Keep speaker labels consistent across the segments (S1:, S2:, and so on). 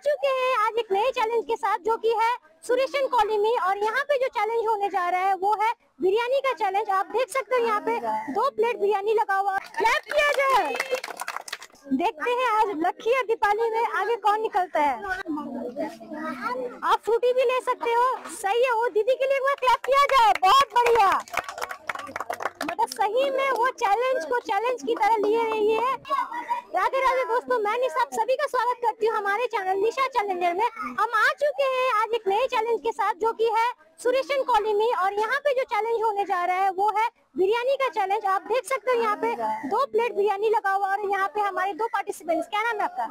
S1: चुके हैं। आज एक नए चैलेंज के साथ जो कि है सुरेशन कॉलोनी में, और यहाँ पे जो चैलेंज होने जा रहा है वो है बिरयानी का चैलेंज आप देख सकते हो यहाँ पे दो प्लेट बिरयानी लगा हुआ। क्लैप किया जाए। देखते हैं आज लक्की और दीपाली में आगे कौन निकलता है। आप फ्रूटी भी ले सकते हो। सही है, वो दीदी के लिए क्लैप किया जाए। बहुत बढ़िया। सही में वो चैलेंज को चैलेंज की तरह लिए रही है। राधे राधे दोस्तों मैं निशा आप सभी का स्वागत करती हूँ हमारे चैनल निशा चैलेंजर में। हम आ चुके हैं आज एक नए चैलेंज के साथ जो कि है सुरेशन कॉलोनी और यहाँ पे जो चैलेंज होने जा रहा है वो है बिरयानी का चैलेंज आप देख सकते हो यहाँ पे दो प्लेट बिरयानी लगा हुआ और यहाँ पे हमारे दो पार्टिसिपेंट्स क्या नाम है आपका?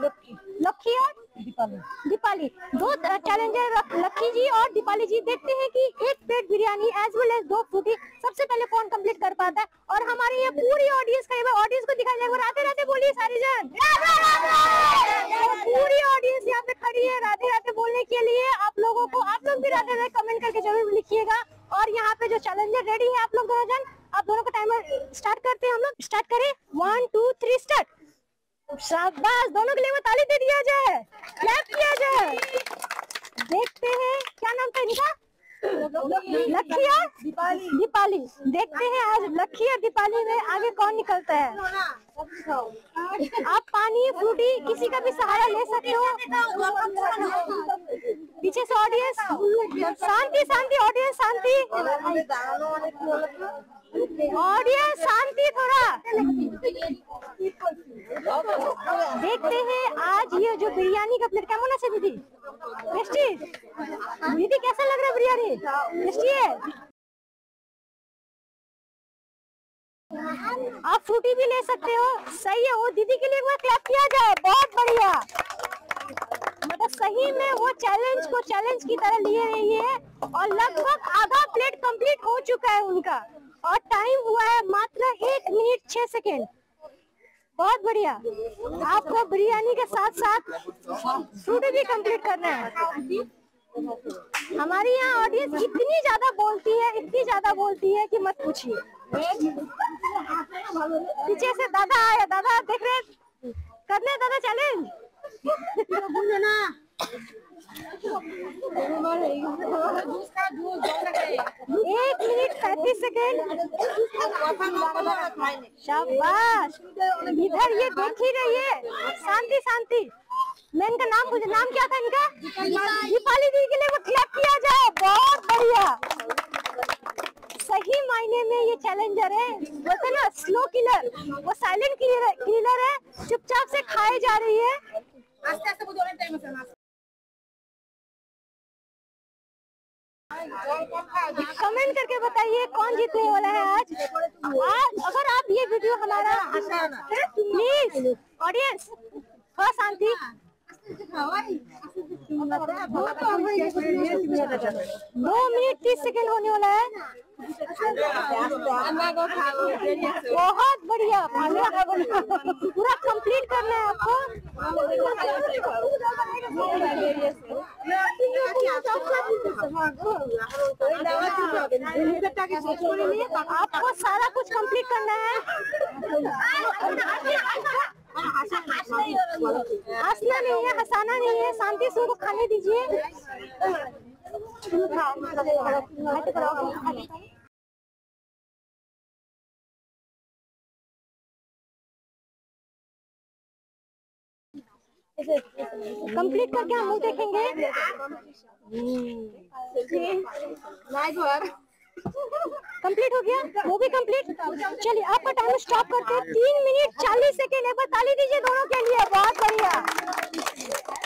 S1: लक्की और दीपाली। दीपाली, दो चैलेंजर लक्की जी और दीपाली जी देखते हैं कि एक plate biryani as well as दो फ्रूटी सबसे पहले कौन कंप्लीट कर पाता है? और हमारे ये पूरी ऑडियंस का ऑडियंस को दिखाया जाएगा राधे राधे बोलिए सारे जन। तो पूरी ऑडियंस यहाँ पे खड़ी है राधे राधे बोलने के लिए। आप लोगों को, आप लोग भी राधे राधे कमेंट करके ज़रूर लिखिएगा। और यहाँ पे जो चैलेंजर रेडी है आप लोग दोनों जन, आप दोनों का टाइमर स्टार्ट करते हैं हम लोग। स्टार्ट करें। वन टू थ्री स्टार्ट शाबाश, दोनों के लिए ताली दे दिया जाए। क्लैप किया जाए। देखते हैं क्या नाम था इनका? और दीपाली। दीपाली। देखते हैं आज और दीपाली में आगे कौन निकलता है। आप पानी फ्रूटी किसी का भी सहारा ले सकते हो। पीछे से ऑडियंस शांति शांति ऑडियंस शांति। ऑडियंस शांति थोड़ा। देखते हैं आज ये जो बिरयानी का प्लेट কেমন আছে दीदी टेस्टी दीदी कैसा लग रहा है बिरयानी टेस्टी है आप फ्रूटी भी ले सकते हो सही है वो दीदी के लिए एक बार क्लैप किया जाए बहुत बढ़िया मतलब सही में वो चैलेंज को चैलेंज की तरह लिए रही है और लगभग आधा प्लेट कंप्लीट हो चुका है उनका और टाइम हुआ है मात्र एक मिनट छह सेकेंड बहुत बढ़िया। आपको बिरयानी के साथ साथ फ्रूटी भी कंप्लीट करना है। हमारी यहाँ ऑडियंस इतनी ज़्यादा बोलती है, इतनी ज़्यादा बोलती है कि मत पूछिए। पीछे से दादा आया। दादा देख रहे करने दादा चैलेंज एक मिनट, पैंतीस सेकेंड। शाबाश। इधर ये देख ही रही है। शांति शांति। मैं इनका नाम पूछ नाम क्या था इनका? दीपाली दी के लिए वो क्लैप किया जाए। बहुत बढ़िया। सही मायने में ये चैलेंजर है। बोलते ना स्लो किलर वो साइलेंट किलर है। चुपचाप से खाए जा रही है। कमेंट करके बताइए कौन जीतने वाला है आज। आज अगर आप ये वीडियो हमारा प्लीज़ ऑडियंस थोड़ा शांति। दो मिनट तीस सेकेंड होने वाला है। बहुत बढ़िया पूरा कंप्लीट करना है आपको। आपको सारा कुछ कंप्लीट करना है हंसना नहीं है हंसाना नहीं है शांति से उनको खाने दीजिए कंप्लीट करके हम मुँह देखेंगे। कंप्लीट हो गया? वो भी कंप्लीट चलिए आपका टाइम स्टॉप करते हैं। तीन मिनट चालीस सेकेंड एक बार ताली दीजिए दोनों के लिए। बहुत बढ़िया।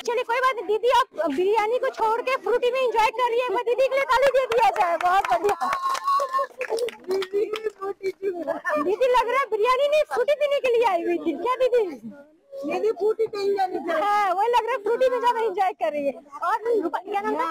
S1: चलिए, कोई बात नहीं। दीदी, आप बिरयानी को छोड़ के फ्रूटी में एंजॉय कर रही है। दीदी के लिए ताली दे दिया जाए। बहुत बढ़िया। दीदी लग रहा है बिरयानी नहीं, फ्रूटी पीने के लिए आई हुई थी। क्या दीदी?
S2: दीदी जानी
S1: हाँ वही लग रहा है फ्रूटी में ज़्यादा इंजॉय कर रही है। और क्या नाम था?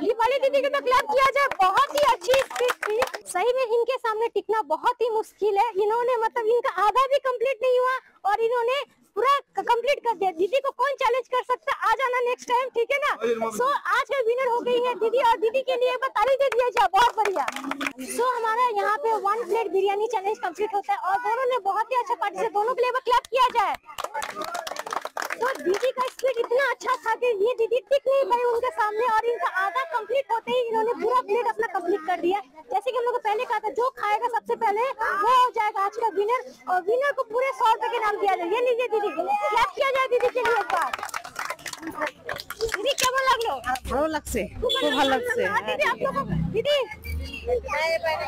S1: दीपाली दीदी को तो किया जाए बहुत ही अच्छी थी। सही में इनके सामने टिकना बहुत ही मुश्किल है। इन्होंने मतलब इनका आधा भी कंप्लीट नहीं हुआ और इन्होंने पूरा कंप्लीट कर दिया। दीदी को कौन चैलेंज कर सकता? है आ जाना नेक्स्ट टाइम ठीक है ना? सो so, आज का विनर हो गई है दीदी और दीदी के लिए ताली दे दिया जाए बहुत बढ़िया। सो so, हमारा यहाँ पे one plate biryani challenge complete होता है और दोनों ने बहुत ही अच्छा पार्टिसिपेट दोनों के लिए क्लब किया जाए। तो दीदी का स्पीड इतना अच्छा था कि ये दीदी टिक नहीं पाई उनके सामने और इनका आधा कंप्लीट होते ही इन्होंने पूरा प्लेट अपना कंप्लीट कर दिया। जैसे कि हम लोग पहले कहा था जो खाएगा सबसे पहले वो हो जाएगा आज का विनर और विनर को पूरे सौ रुपए के नाम दिया जाए। ये लीजिए दीदी क्या किया जाए दीदी के लिए एक बार।
S2: ভালো লাগছে
S1: খুব ভালো লাগছে আর দিদি আপনার দিদি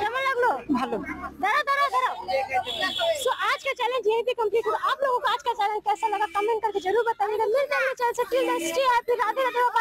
S1: কেমন লাগলো
S2: ভালো
S1: दारा दारा दारा सो आज का चैलेंज यहीं पे कंप्लीट हुआ आप लोगों को आज का चैलेंज कैसा लगा कमेंट करके जरूर बताइएगा मिलते हैं चैनल से till next day Radhe Radhe bye bye बोल दो